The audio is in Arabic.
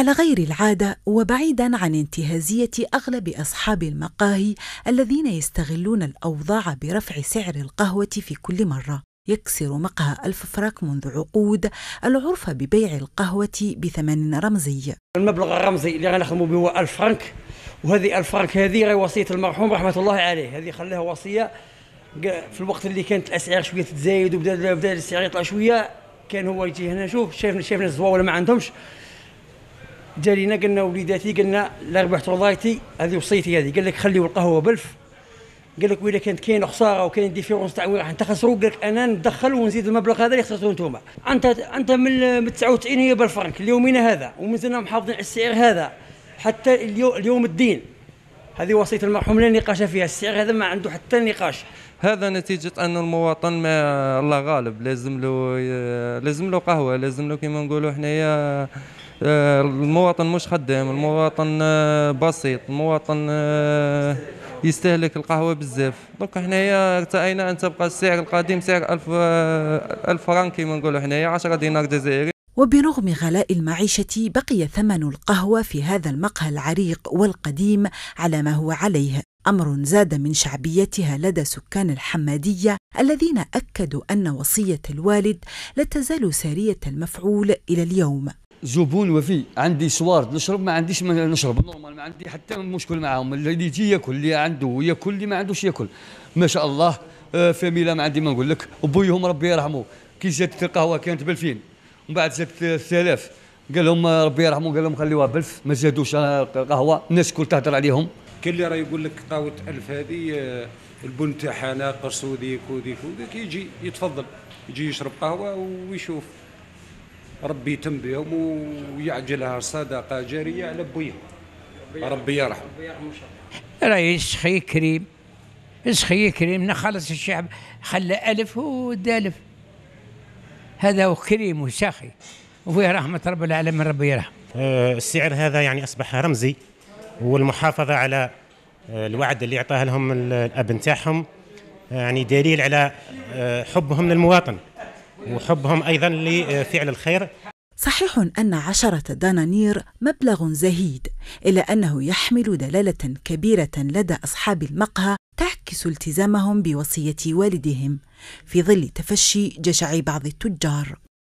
على غير العادة وبعيدا عن انتهازية أغلب أصحاب المقاهي الذين يستغلون الأوضاع برفع سعر القهوة في كل مرة. يكسر مقهى ألف فراك منذ عقود العرف ببيع القهوة بثمن رمزي. المبلغ الرمزي اللي غنخدموا به هو 1000 فرنك وهذه 1000 فرنك هذه غير وصية المرحوم رحمة الله عليه. هذه خلاها وصية. في الوقت اللي كانت الأسعار شوية تتزايد وبدا بدأ السعر يطلع شوية كان هو يجي هنا شوف شايفنا شايفنا الزواوله ما عندهمش. جالينا قلنا وليداتي قلنا لا ربحت وظايتي هذه وصيتي هذه. قال لك خليوا القهوه بلف. قال لك وإذا كانت كاين خسارة وكاين ديفيرونس تاع راح نتخسروا قال لك أنا ندخل ونزيد المبلغ هذا اللي خسرتوه أنتم أنت أنت من 99 هي بالفرنك اليومنا هذا ومازلنا محافظين على السعر هذا. حتى اليوم, اليوم الدين. هذه وصية المرحوم لا نقاش فيها. السعر هذا ما عنده حتى نقاش. هذا نتيجة أن المواطن ما الله غالب لازم له لازم له قهوة لازم له كما نقولوا حنايا المواطن مش خدام المواطن بسيط المواطن يستهلك القهوة بزاف. دونك حنايا تأينا أن تبقى السعر القديم سعر 1000 1000 فرنك كما نقولوا حنايا 10 دينار جزائري. وبرغم غلاء المعيشة بقي ثمن القهوة في هذا المقهى العريق والقديم على ما هو عليه. أمر زاد من شعبيتها لدى سكان الحمادية الذين أكدوا أن وصية الوالد لا تزال سارية المفعول إلى اليوم. زبون وفي. عندي سوار نشرب ما عنديش ما نشرب. نورمال ما عندي حتى مشكل معاهم. اللي يجي ياكل اللي عنده ياكل اللي ما عندوش ياكل. ما شاء الله آه، فاميلا ما عندي ما نقول لك أبويهم ربي يرحمه. كي زادت القهوة كانت ب 2000 ومن بعد زادت 3000 قال لهم ربي يرحمه قال لهم خليوها ب 1000 ما زادوش القهوة. الناس كل تهدر عليهم. كاين اللي راه يقول لك قهوة 1000 هذه آه، البن تاعها ناقص وديك وديك وديك يجي يتفضل. يجي يشرب قهوة ويشوف. ربي يتم بهم ويعجلها صدقة جارية على بويه ربي يرحم رئيس خي كريم. خي كريم. خلص الشعب. خلى ألف ودالف هذا هو كريم وسخي. وفيه رحمة رب العالمين. ربي يرحم آه، السعر هذا يعني أصبح رمزي. والمحافظة على آه، الوعد اللي أعطاه لهم الأب نتاعهم يعني دليل على آه، حبهم للمواطن. وحبهم أيضا لفعل الخير. صحيح أن عشرة دنانير مبلغ زهيد إلا أنه يحمل دلالة كبيرة لدى أصحاب المقهى تعكس التزامهم بوصية والدهم في ظل تفشي جشع بعض التجار.